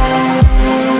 Bye.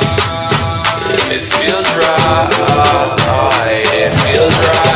It feels right. It feels right.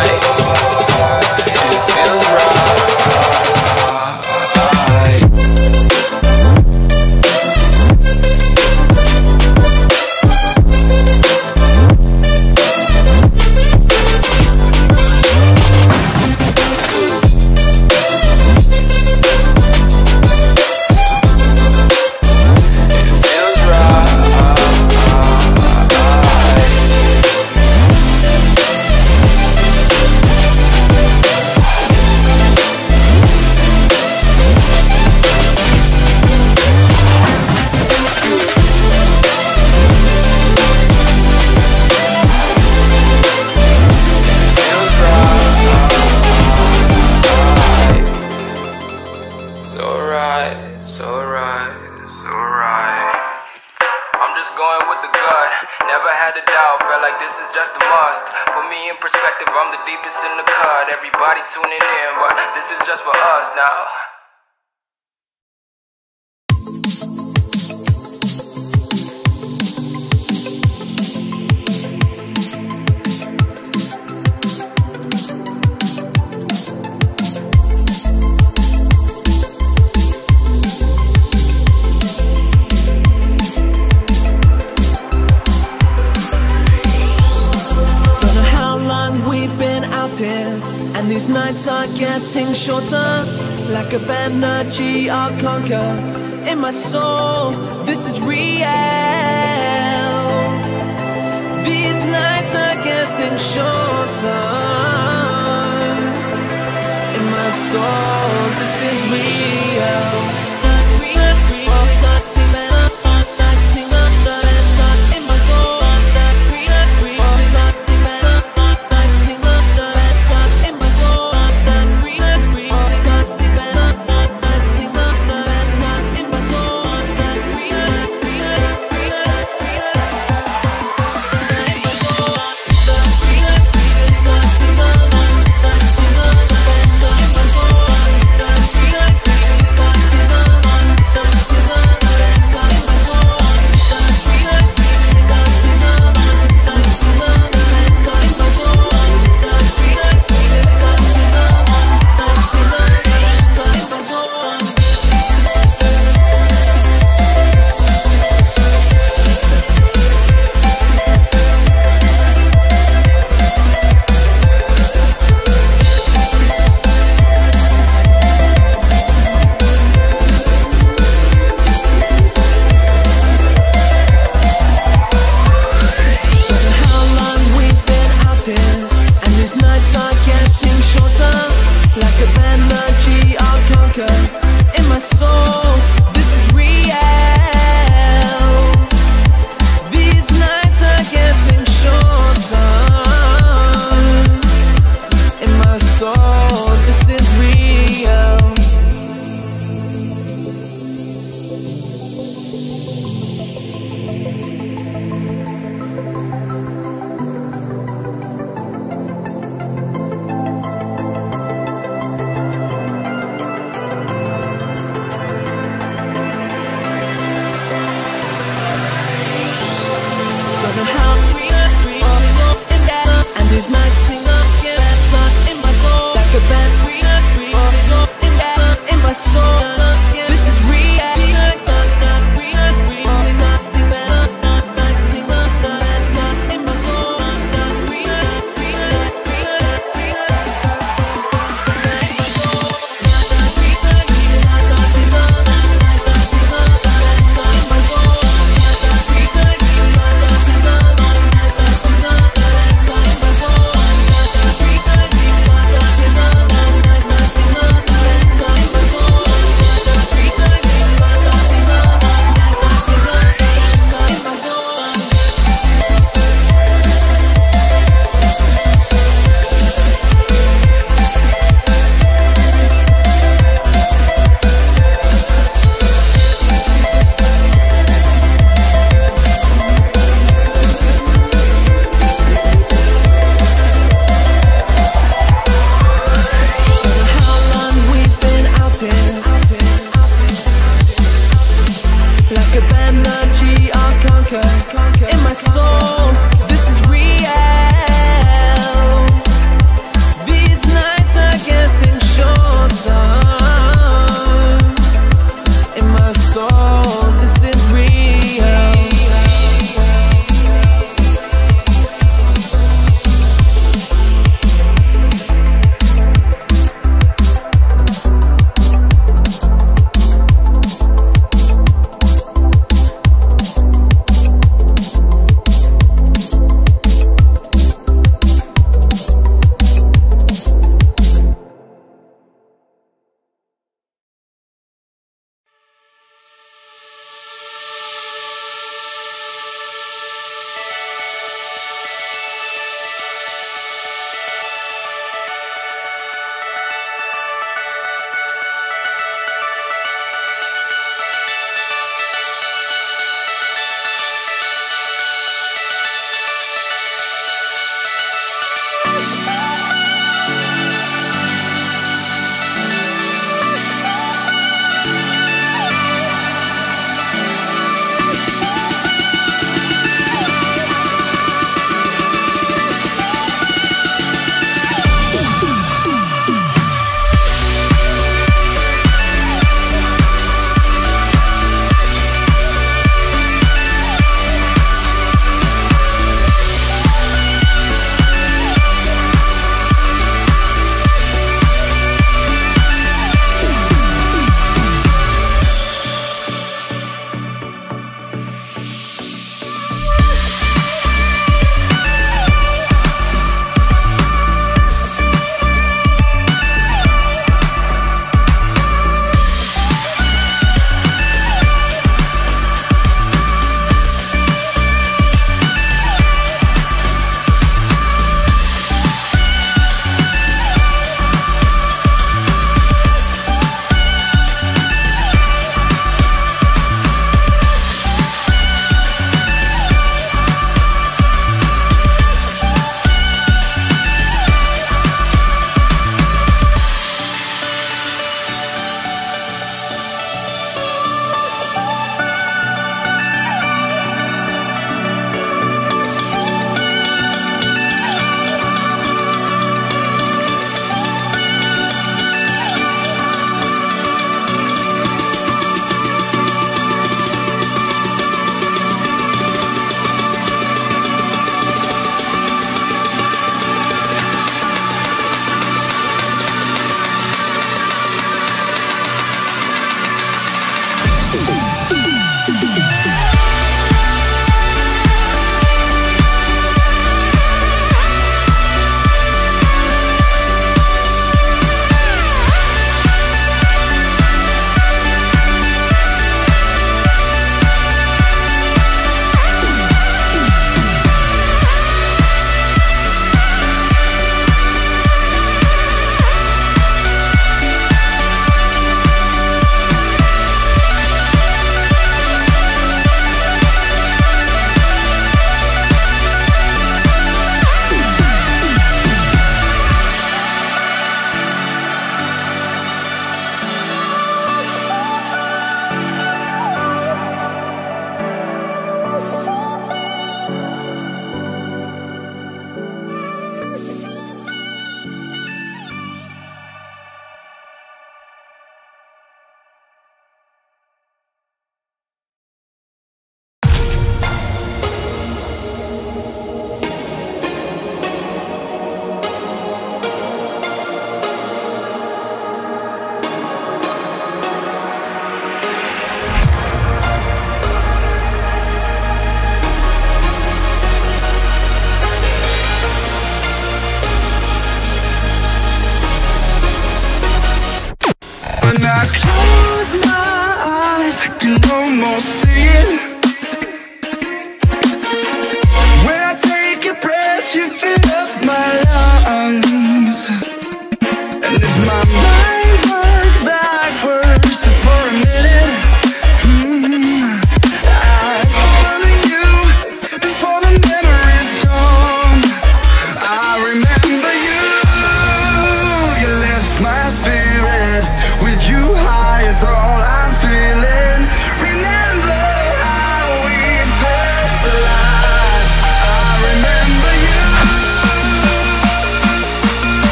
Energy I'll conquer in my soul.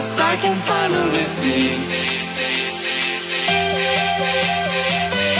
clouds I can finally see. see, see, see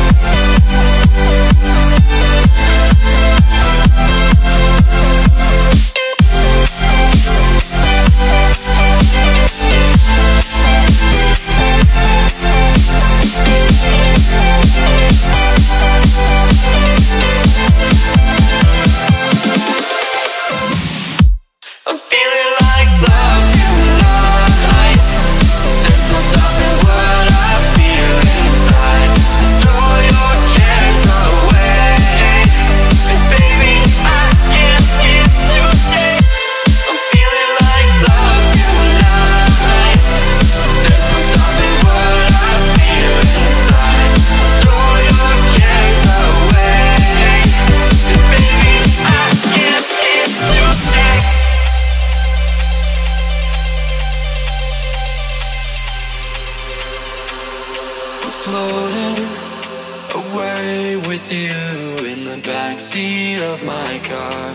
Backseat of my car.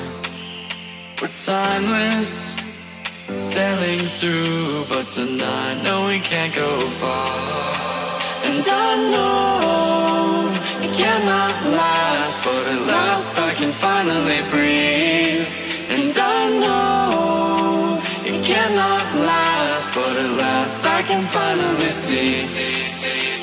We're timeless, sailing through, but tonight, no, we can't go far. And I know it cannot last, but at last I can finally breathe. And I know it cannot last, but at last I can finally see, see, see,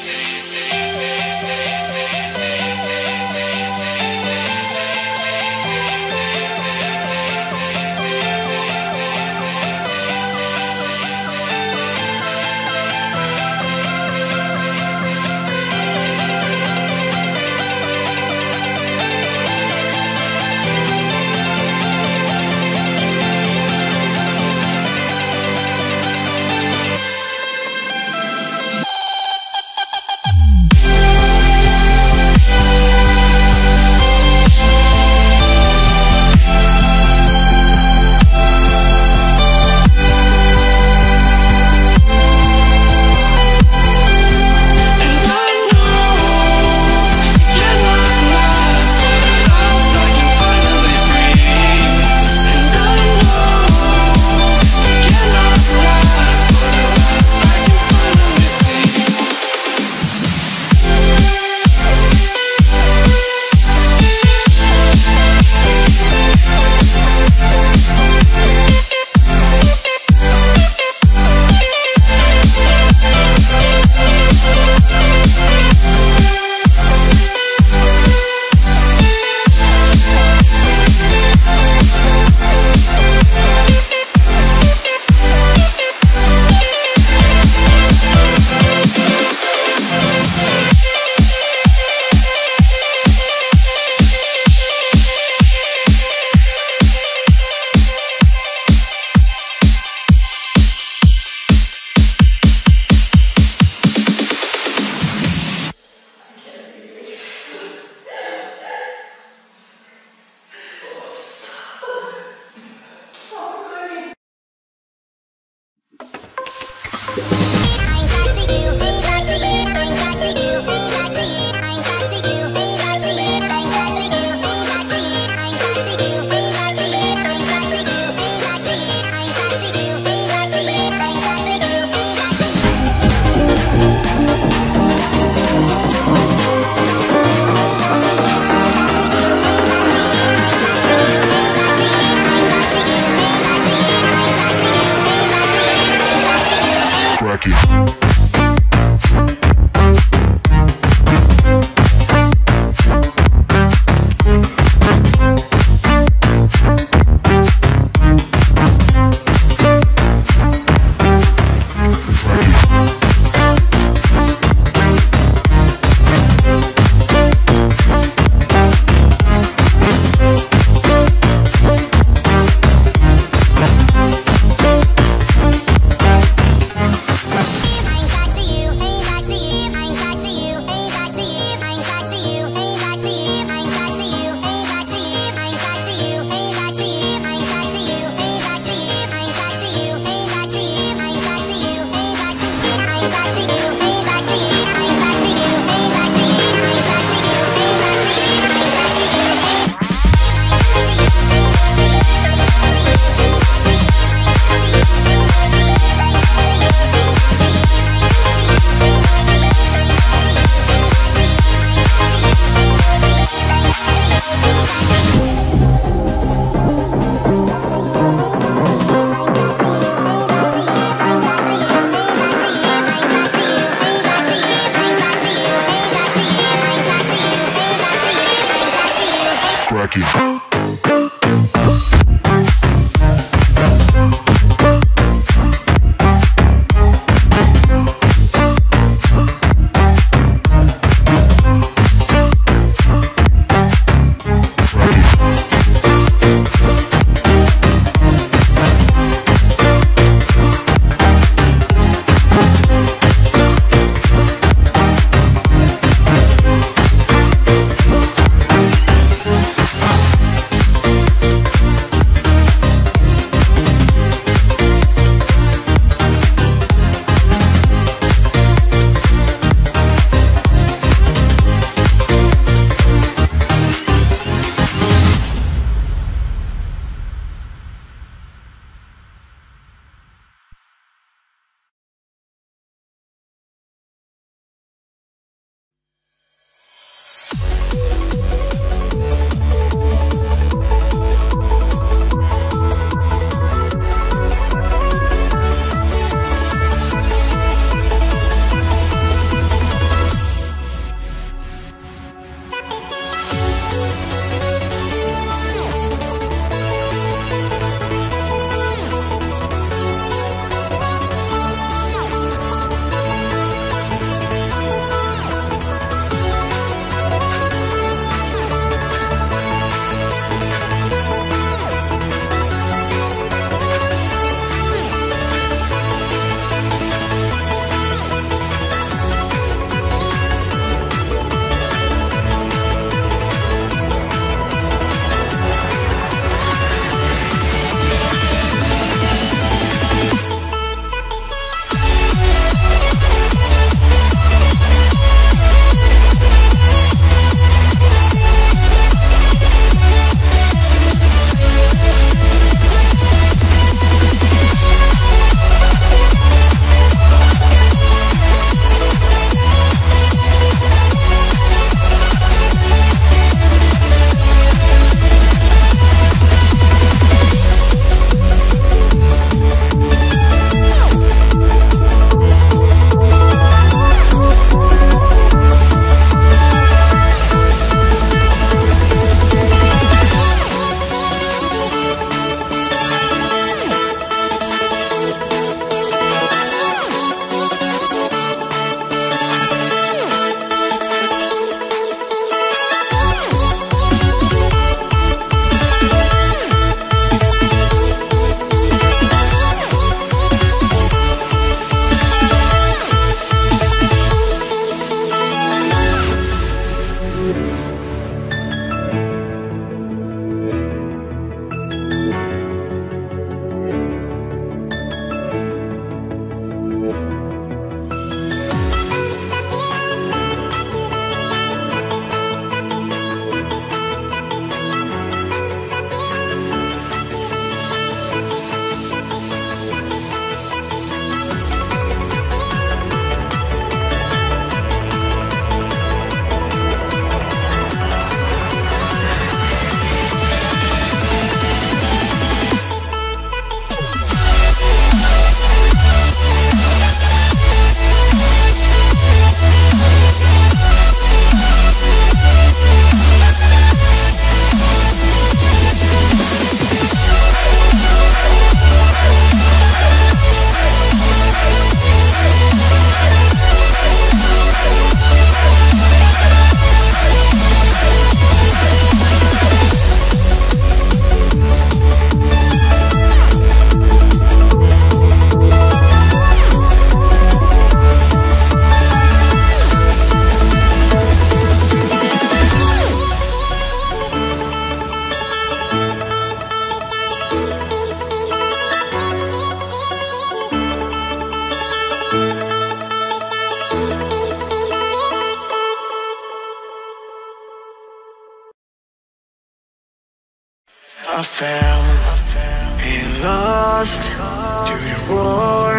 lost to war.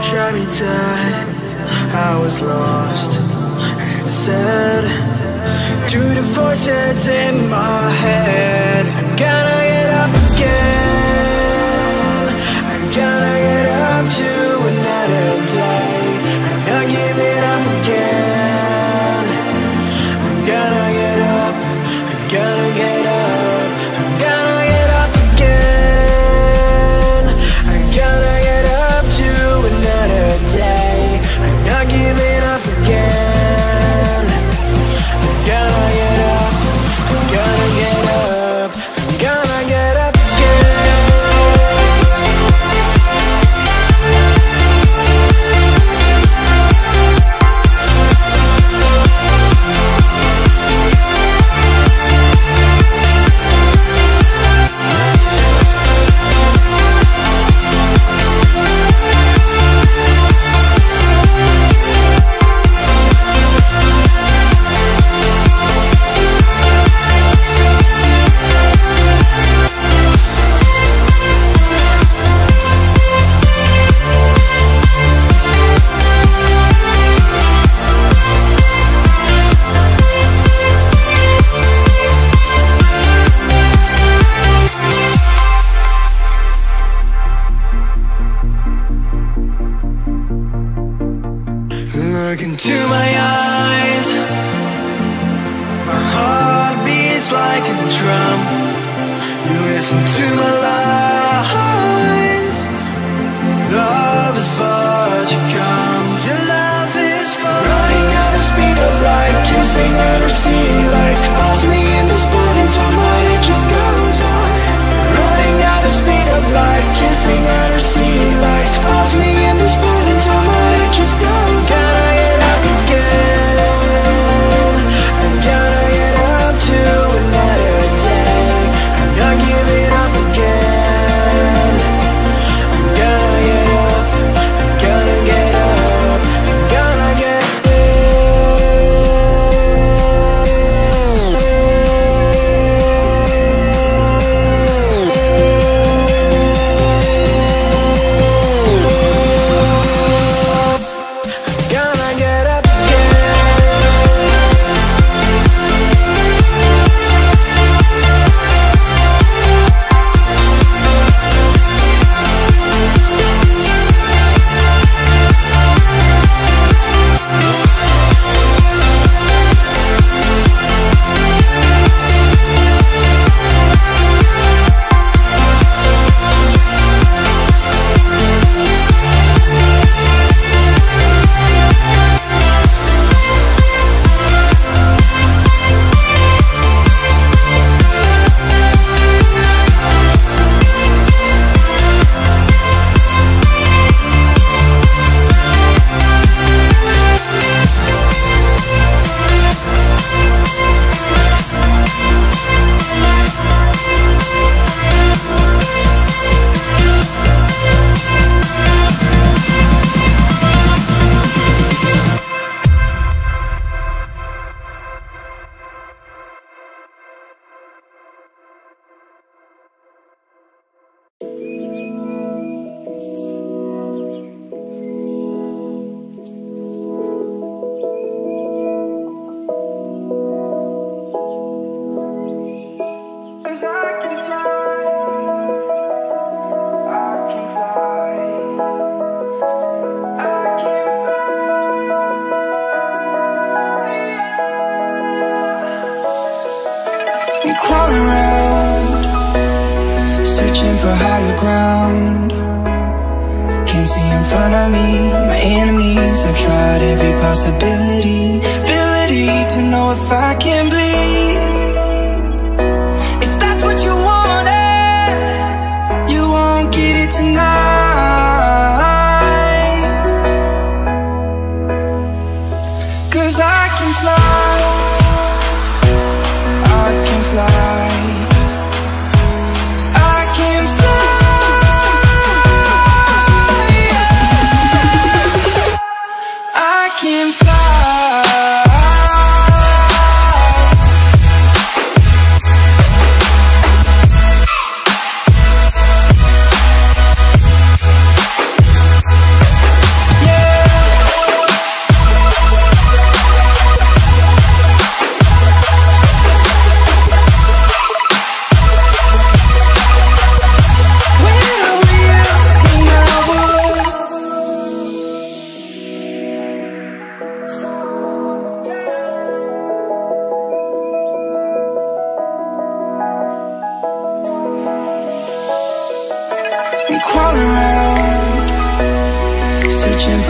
Shot me dead, I was lost. And I said to the voices in my head. I'm gonna get up again. I'm gonna get up to another day.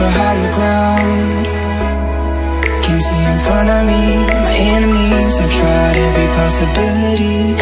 For higher ground. Can't see in front of me My enemies have tried every possibility